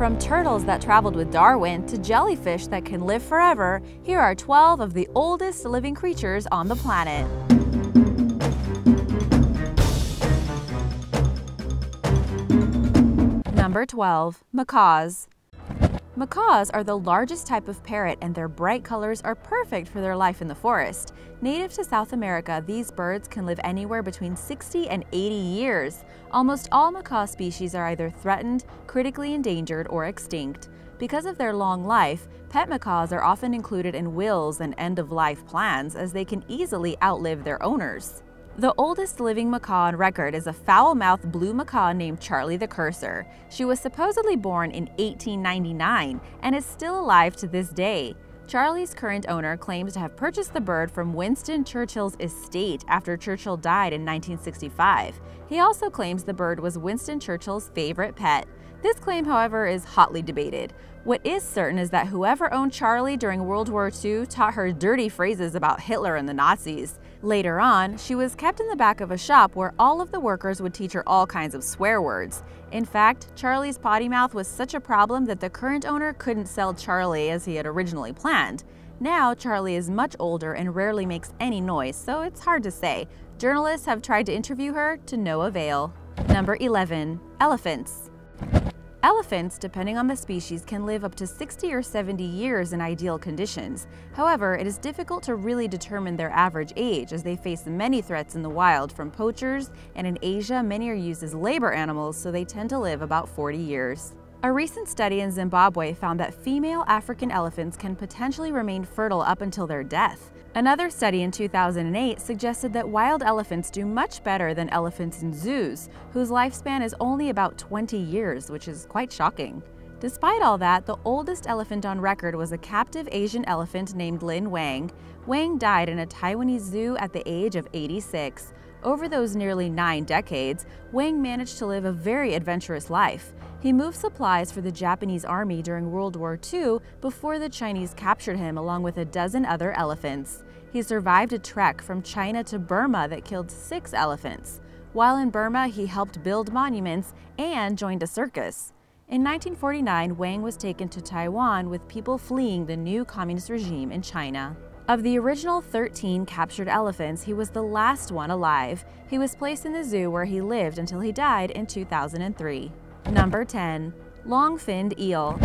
From turtles that traveled with Darwin to jellyfish that can live forever, here are 12 of the oldest living creatures on the planet. Number 12. Macaws Macaws are the largest type of parrot and their bright colors are perfect for their life in the forest. Native to South America, these birds can live anywhere between 60 and 80 years. Almost all macaw species are either threatened, critically endangered, or extinct. Because of their long life, pet macaws are often included in wills and end-of-life plans as they can easily outlive their owners. The oldest living macaw on record is a foul-mouthed blue macaw named Charlie the Curser. She was supposedly born in 1899 and is still alive to this day. Charlie's current owner claims to have purchased the bird from Winston Churchill's estate after Churchill died in 1965. He also claims the bird was Winston Churchill's favorite pet. This claim, however, is hotly debated. What is certain is that whoever owned Charlie during World War II taught her dirty phrases about Hitler and the Nazis. Later on, she was kept in the back of a shop where all of the workers would teach her all kinds of swear words. In fact, Charlie's potty mouth was such a problem that the current owner couldn't sell Charlie as he had originally planned. Now, Charlie is much older and rarely makes any noise, so it's hard to say. Journalists have tried to interview her to no avail. Number 11. Elephants Elephants, depending on the species, can live up to 60 or 70 years in ideal conditions. However, it is difficult to really determine their average age as they face many threats in the wild from poachers, and in Asia, many are used as labor animals, so they tend to live about 40 years. A recent study in Zimbabwe found that female African elephants can potentially remain fertile up until their death. Another study in 2008 suggested that wild elephants do much better than elephants in zoos, whose lifespan is only about 20 years, which is quite shocking. Despite all that, the oldest elephant on record was a captive Asian elephant named Lin Wang. Wang died in a Taiwanese zoo at the age of 86. Over those nearly nine decades, Wang managed to live a very adventurous life. He moved supplies for the Japanese army during World War II before the Chinese captured him along with a dozen other elephants. He survived a trek from China to Burma that killed six elephants. While in Burma, he helped build monuments and joined a circus. In 1949, Wang was taken to Taiwan with people fleeing the new communist regime in China. Of the original 13 captured elephants, he was the last one alive. He was placed in the zoo where he lived until he died in 2003. Number 10. Long-finned eel.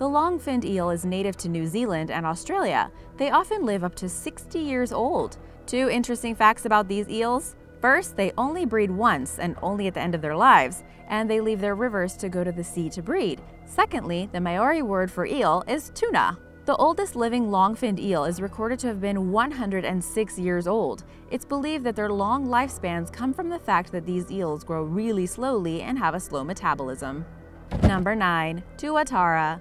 The long-finned eel is native to New Zealand and Australia. They often live up to 60 years old. Two interesting facts about these eels. First, they only breed once and only at the end of their lives, and they leave their rivers to go to the sea to breed. Secondly, the Maori word for eel is tuna. The oldest living long-finned eel is recorded to have been 106 years old. It's believed that their long lifespans come from the fact that these eels grow really slowly and have a slow metabolism. Number 9. Tuatara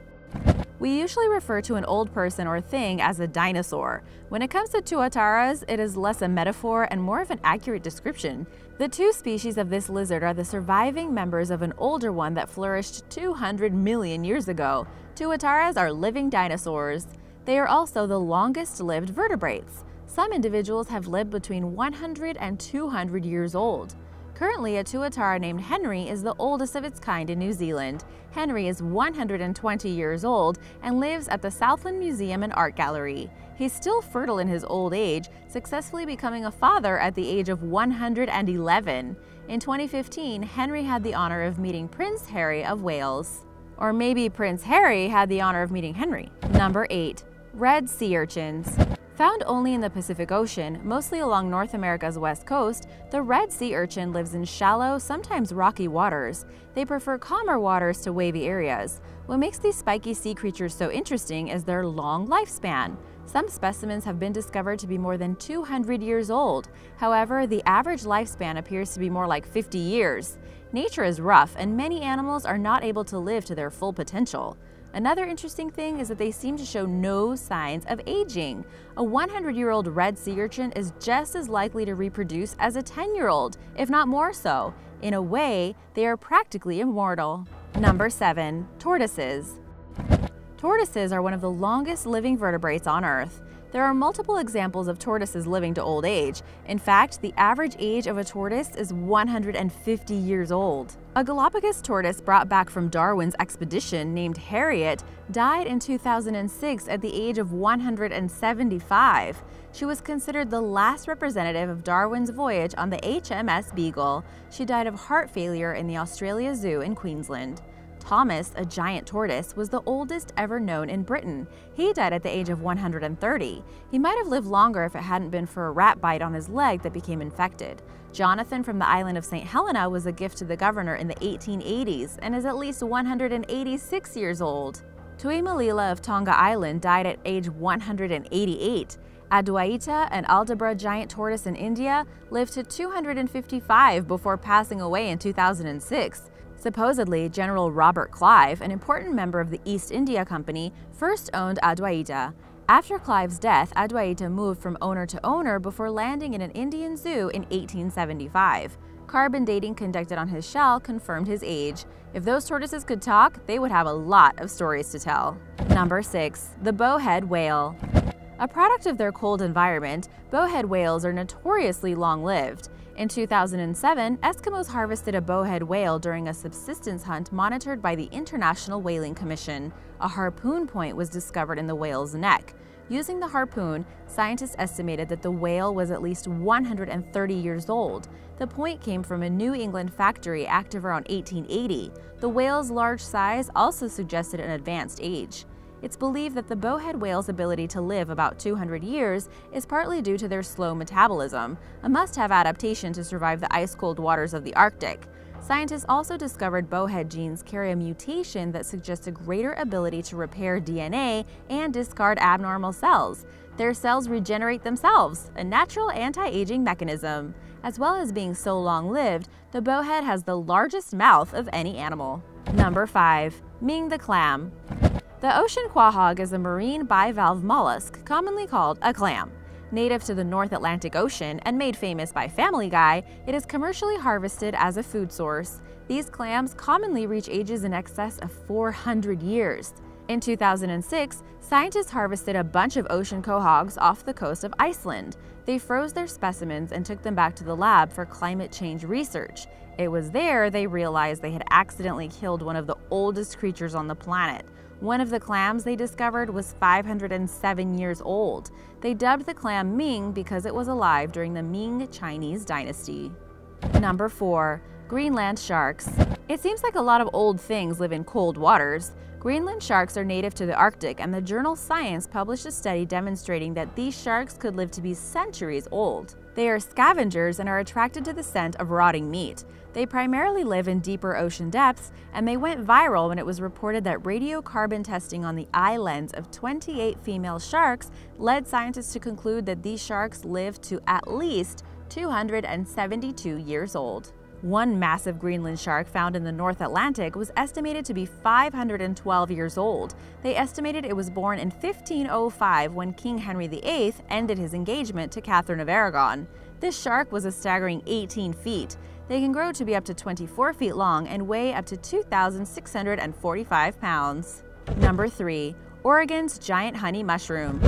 we usually refer to an old person or thing as a dinosaur. When it comes to tuataras, it is less a metaphor and more of an accurate description. The two species of this lizard are the surviving members of an older one that flourished 200 million years ago. Tuataras are living dinosaurs. They are also the longest lived vertebrates. Some individuals have lived between 100 and 200 years old. Currently, a tuatara named Henry is the oldest of its kind in New Zealand. Henry is 120 years old and lives at the Southland Museum and Art Gallery. He's still fertile in his old age, successfully becoming a father at the age of 111. In 2015, Henry had the honor of meeting Prince Harry of Wales. Or maybe Prince Harry had the honor of meeting Henry. Number 8. Red Sea Urchins Found only in the Pacific Ocean, mostly along North America's west coast, the red sea urchin lives in shallow, sometimes rocky waters. They prefer calmer waters to wavy areas. What makes these spiky sea creatures so interesting is their long lifespan. Some specimens have been discovered to be more than 200 years old. However, the average lifespan appears to be more like 50 years. Nature is rough, and many animals are not able to live to their full potential. Another interesting thing is that they seem to show no signs of aging. A 100-year-old red sea urchin is just as likely to reproduce as a 10-year-old, if not more so. In a way, they are practically immortal. Number 7. Tortoises Tortoises are one of the longest living vertebrates on Earth. There are multiple examples of tortoises living to old age. In fact, the average age of a tortoise is 150 years old. A Galapagos tortoise brought back from Darwin's expedition named Harriet died in 2006 at the age of 175. She was considered the last representative of Darwin's voyage on the HMS Beagle. She died of heart failure in the Australia Zoo in Queensland. Thomas, a giant tortoise, was the oldest ever known in Britain. He died at the age of 130. He might have lived longer if it hadn't been for a rat bite on his leg that became infected. Jonathan from the island of St. Helena was a gift to the governor in the 1880s and is at least 186 years old. Tuimalila of Tonga Island died at age 188. Adwaita, an Aldabra giant tortoise in India, lived to 255 before passing away in 2006. Supposedly, General Robert Clive, an important member of the East India Company, first owned Adwaita. After Clive's death, Adwaita moved from owner to owner before landing in an Indian zoo in 1875. Carbon dating conducted on his shell confirmed his age. If those tortoises could talk, they would have a lot of stories to tell. Number 6. The Bowhead Whale A product of their cold environment, bowhead whales are notoriously long-lived. In 2007, Eskimos harvested a bowhead whale during a subsistence hunt monitored by the International Whaling Commission. A harpoon point was discovered in the whale's neck. Using the harpoon, scientists estimated that the whale was at least 130 years old. The point came from a New England factory active around 1880. The whale's large size also suggested an advanced age. It's believed that the bowhead whale's ability to live about 200 years is partly due to their slow metabolism, a must-have adaptation to survive the ice-cold waters of the Arctic. Scientists also discovered bowhead genes carry a mutation that suggests a greater ability to repair DNA and discard abnormal cells. Their cells regenerate themselves, a natural anti-aging mechanism. As well as being so long-lived, the bowhead has the largest mouth of any animal. Number 5. Ming the Clam the ocean quahog is a marine bivalve mollusk, commonly called a clam. Native to the North Atlantic Ocean and made famous by Family Guy, it is commercially harvested as a food source. These clams commonly reach ages in excess of 400 years. In 2006, scientists harvested a bunch of ocean quahogs off the coast of Iceland. They froze their specimens and took them back to the lab for climate change research. It was there they realized they had accidentally killed one of the oldest creatures on the planet. One of the clams they discovered was 507 years old. They dubbed the clam Ming because it was alive during the Ming Chinese dynasty. Number 4. Greenland Sharks It seems like a lot of old things live in cold waters. Greenland sharks are native to the Arctic, and the journal Science published a study demonstrating that these sharks could live to be centuries old. They are scavengers and are attracted to the scent of rotting meat. They primarily live in deeper ocean depths, and they went viral when it was reported that radiocarbon testing on the eye lens of 28 female sharks led scientists to conclude that these sharks live to at least 272 years old. One massive Greenland shark found in the North Atlantic was estimated to be 512 years old. They estimated it was born in 1505 when King Henry VIII ended his engagement to Catherine of Aragon. This shark was a staggering 18 feet. They can grow to be up to 24 feet long and weigh up to 2,645 pounds. Number 3. Oregon's Giant Honey Mushroom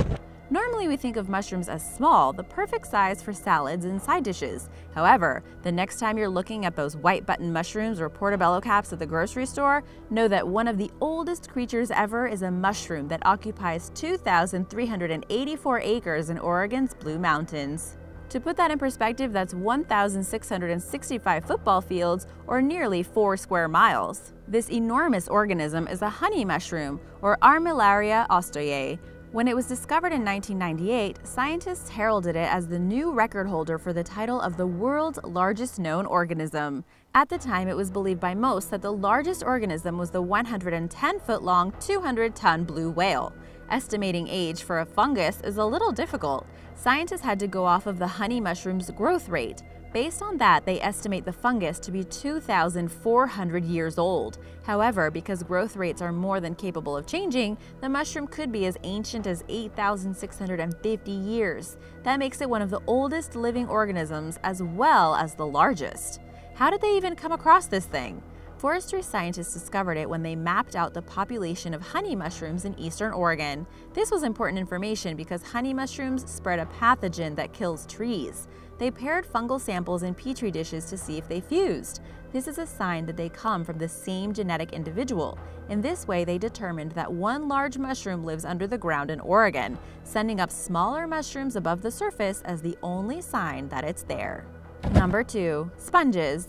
Normally we think of mushrooms as small, the perfect size for salads and side dishes. However, the next time you're looking at those white button mushrooms or portobello caps at the grocery store, know that one of the oldest creatures ever is a mushroom that occupies 2,384 acres in Oregon's Blue Mountains. To put that in perspective, that's 1,665 football fields or nearly 4 square miles. This enormous organism is a honey mushroom, or Armillaria ostoyae. When it was discovered in 1998, scientists heralded it as the new record holder for the title of the world's largest known organism. At the time, it was believed by most that the largest organism was the 110-foot-long, 200-ton blue whale. Estimating age for a fungus is a little difficult. Scientists had to go off of the honey mushroom's growth rate. Based on that, they estimate the fungus to be 2,400 years old. However, because growth rates are more than capable of changing, the mushroom could be as ancient as 8,650 years. That makes it one of the oldest living organisms as well as the largest. How did they even come across this thing? Forestry scientists discovered it when they mapped out the population of honey mushrooms in eastern Oregon. This was important information because honey mushrooms spread a pathogen that kills trees. They paired fungal samples in petri dishes to see if they fused. This is a sign that they come from the same genetic individual. In this way, they determined that one large mushroom lives under the ground in Oregon, sending up smaller mushrooms above the surface as the only sign that it's there. Number 2. Sponges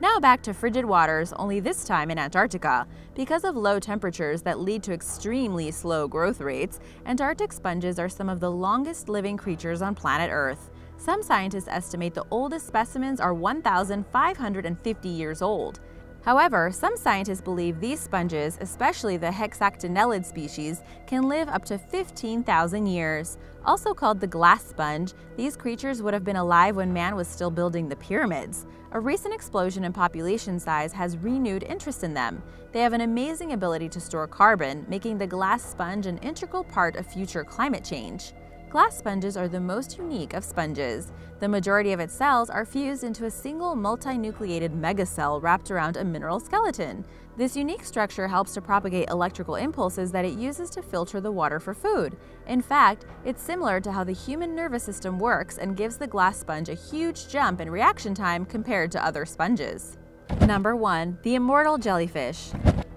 now back to frigid waters, only this time in Antarctica. Because of low temperatures that lead to extremely slow growth rates, Antarctic sponges are some of the longest living creatures on planet Earth. Some scientists estimate the oldest specimens are 1,550 years old. However, some scientists believe these sponges, especially the hexactinellid species, can live up to 15,000 years. Also called the glass sponge, these creatures would have been alive when man was still building the pyramids. A recent explosion in population size has renewed interest in them. They have an amazing ability to store carbon, making the glass sponge an integral part of future climate change. Glass sponges are the most unique of sponges. The majority of its cells are fused into a single multinucleated megacell wrapped around a mineral skeleton. This unique structure helps to propagate electrical impulses that it uses to filter the water for food. In fact, it's similar to how the human nervous system works and gives the glass sponge a huge jump in reaction time compared to other sponges. Number 1. The Immortal Jellyfish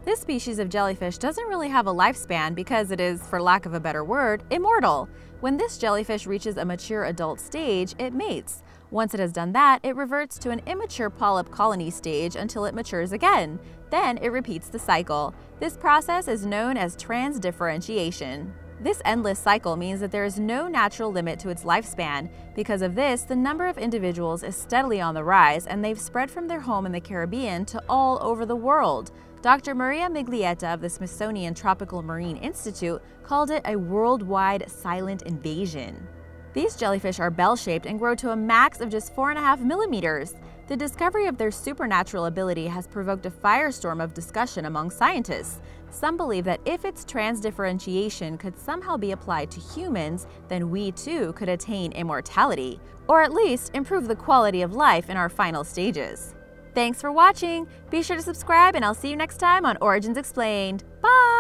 this species of jellyfish doesn't really have a lifespan because it is, for lack of a better word, immortal. When this jellyfish reaches a mature adult stage, it mates. Once it has done that, it reverts to an immature polyp colony stage until it matures again. Then it repeats the cycle. This process is known as transdifferentiation. This endless cycle means that there is no natural limit to its lifespan. Because of this, the number of individuals is steadily on the rise and they've spread from their home in the Caribbean to all over the world. Dr. Maria Miglietta of the Smithsonian Tropical Marine Institute called it a worldwide silent invasion. These jellyfish are bell-shaped and grow to a max of just 4.5 millimeters. The discovery of their supernatural ability has provoked a firestorm of discussion among scientists. Some believe that if its transdifferentiation could somehow be applied to humans, then we too could attain immortality, or at least improve the quality of life in our final stages. Thanks for watching! Be sure to subscribe and I'll see you next time on Origins Explained. Bye!